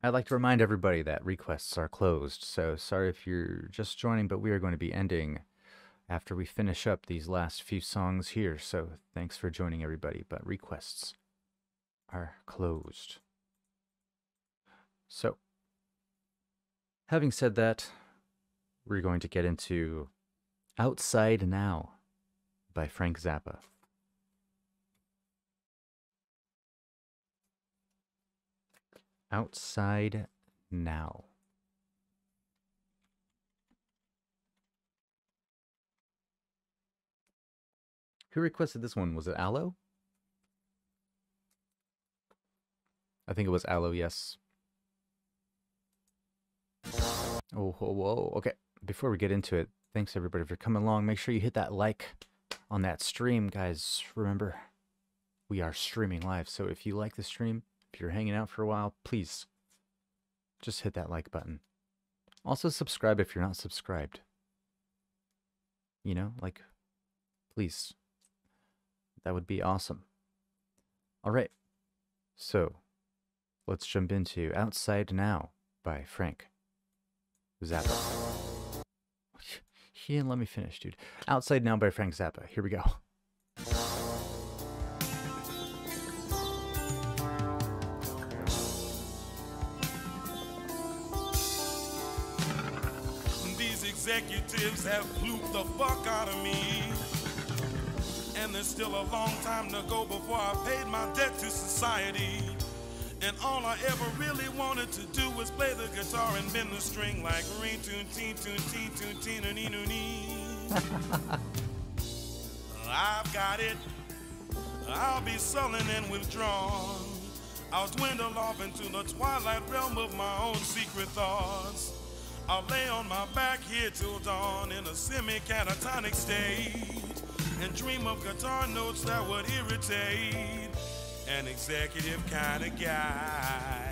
I'd like to remind everybody that requests are closed, so sorry if you're just joining, but we are going to be ending after we finish up these last few songs here, so thanks for joining everybody, but requests are closed. So, having said that, we're going to get into Outside Now by Frank Zappa. Outside Now. Who requested this one? Was it Aloe? I think it was Aloe, yes. Oh, whoa, whoa. Okay, before we get into it, thanks everybody for coming along. Make sure you hit that like on that stream, guys. Remember, we are streaming live, so if you like the stream, if you're hanging out for a while, please just hit that like button. Also, subscribe if you're not subscribed. You know, like, please. That would be awesome. All right. So, let's jump into Outside Now by Frank Zappa. He didn't let me finish, dude. Outside Now by Frank Zappa. Here we go. Executives have plooped the fuck out of me. And there's still a long time to go before I paid my debt to society. And all I ever really wanted to do was play the guitar and bend the string like ring tune teen tune teen tune teen and nee nee. I've got it. I'll be sullen and withdrawn. I'll dwindle off into the twilight realm of my own secret thoughts. I'll lay on my back here till dawn in a semi-catatonic state and dream of guitar notes that would irritate an executive kind of guy.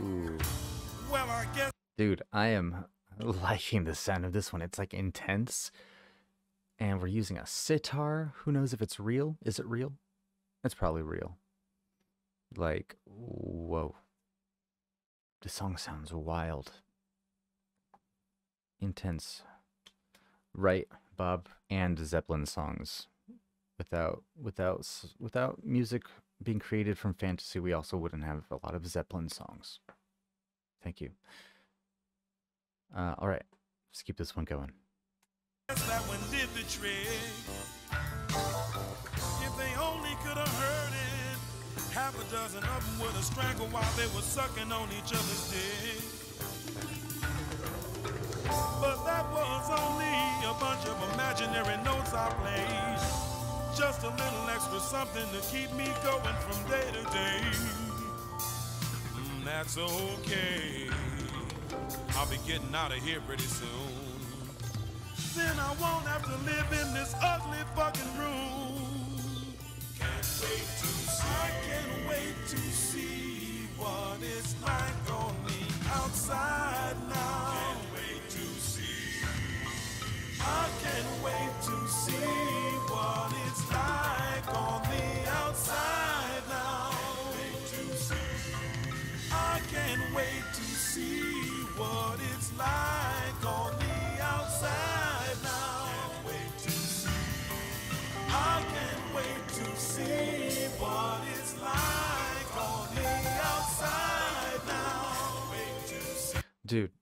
Ooh. Well, I guess Dude, I am liking the sound of this one. It's like intense. And we're using a sitar. Who knows if it's real? Is it real? It's probably real. Like, whoa. The song sounds wild. Intense. Right, Bob, and Zeppelin songs. Without without without music being created from fantasy, we also wouldn't have a lot of Zeppelin songs. Thank you. Uh, all right, let's keep this one going. If they only could have heard it, half a dozen of them would have strangled while they were sucking on each other's dick. But that was only a bunch of imaginary notes I played. Just a little extra something to keep me going from day to day. Mm, that's okay. I'll be getting out of here pretty soon. Then I won't have to live in this ugly fucking room. Can't wait to see. I can't wait to see what it's like on the outside now. Dude,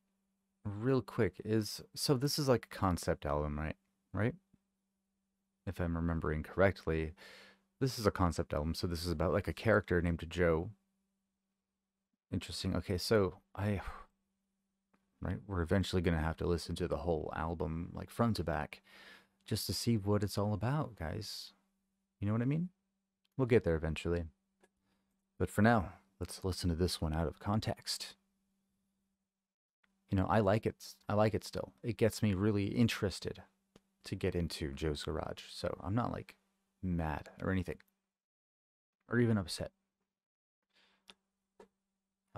real quick, is so this is like a concept album, right? Right? If I'm remembering correctly, this is a concept album, so this is about like a character named Joe. Interesting. Okay, so I right, we're eventually going to have to listen to the whole album like front to back just to see what it's all about, guys. You know what I mean? We'll get there eventually. But for now, let's listen to this one out of context. You know, I like it. I like it still. It gets me really interested to get into Joe's Garage. So I'm not like mad or anything, or even upset.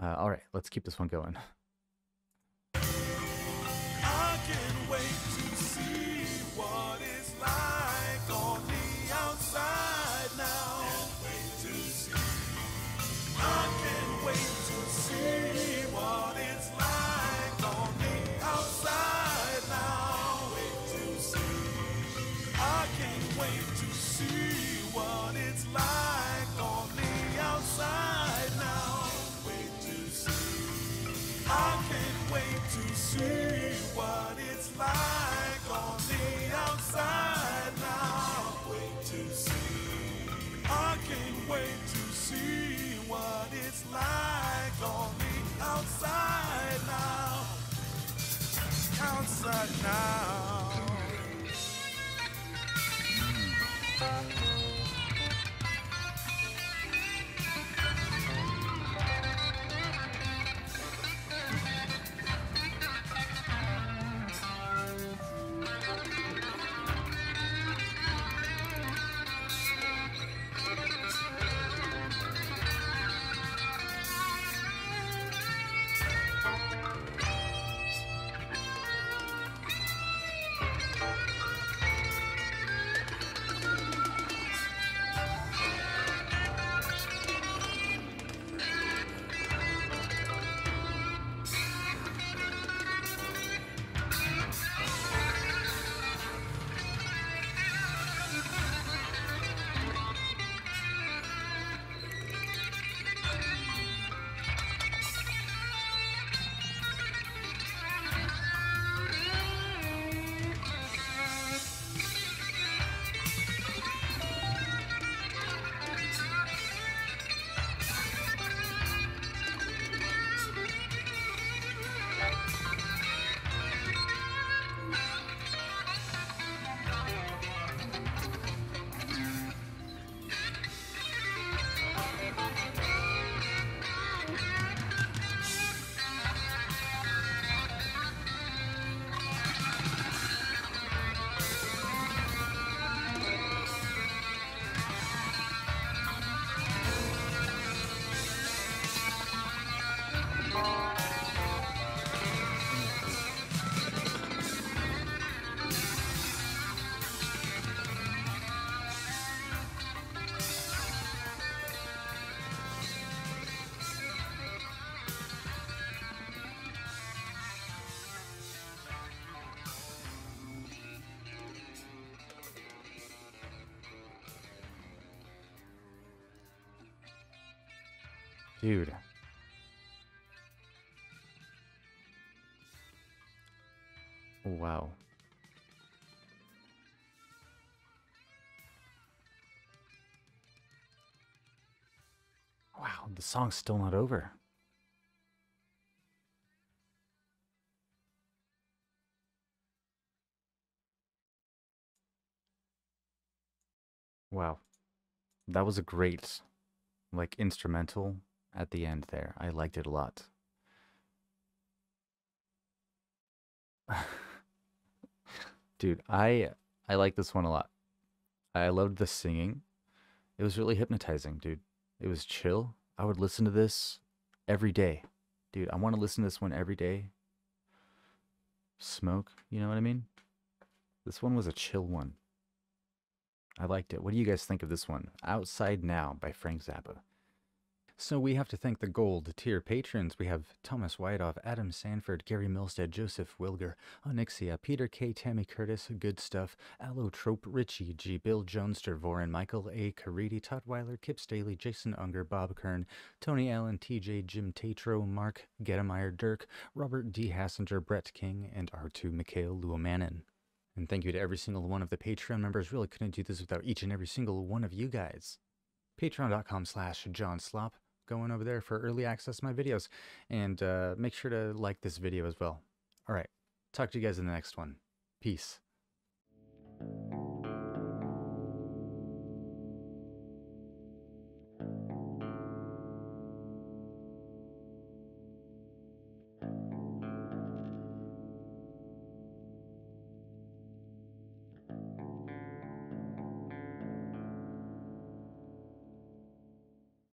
Uh, all right, let's keep this one going. to see what it's like on the outside now. Wait to see. I can't wait to see what it's like on the outside now. Outside now. Dude. Wow. Wow, the song's still not over. Wow. That was a great like instrumental at the end there. I liked it a lot. Dude, I I like this one a lot. I loved the singing. It was really hypnotizing, dude. It was chill. I would listen to this every day. Dude, I want to listen to this one every day. Smoke, you know what I mean? This one was a chill one. I liked it. What do you guys think of this one? Outside Now by Frank Zappa. So we have to thank the gold tier patrons. We have Thomas Whiteoff, Adam Sanford, Gary Milstead, Joseph Wilger, Onyxia, Peter K, Tammy Curtis, Good Stuff, Allotrope, Richie G, Bill Jones, Vorin, Michael A, Caridi, Todd Weiler, Kip Staley, Jason Unger, Bob Kern, Tony Allen, TJ, Jim Tatro, Mark Gettemeyer, Dirk, Robert D. Hassinger, Brett King, and R2 Mikhail Luomanen. And thank you to every single one of the Patreon members. Really couldn't do this without each and every single one of you guys. Patreon.com slash John Slop going over there for early access to my videos. And uh, make sure to like this video as well. All right. Talk to you guys in the next one. Peace.